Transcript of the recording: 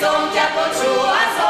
som ťa počula som.